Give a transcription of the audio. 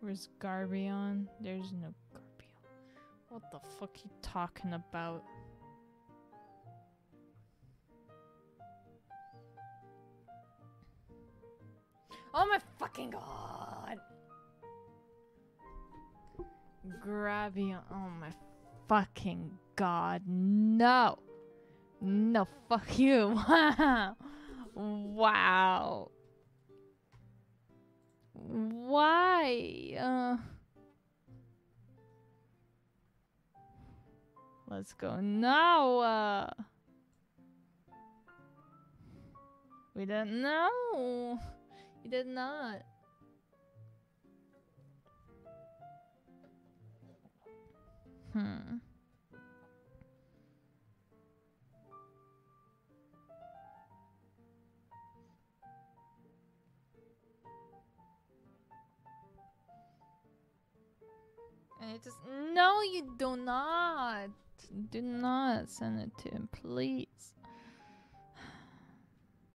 Where's Grabeon? There's no Grabeon. What the fuck are you talking about? Oh my fucking god! Gravion. Oh my fucking god. No! No, fuck you. Wow. Wow. Let's go now. Uh, we didn't know. You did not. Hmm. And it just no, you do not. Do not send it to him, please.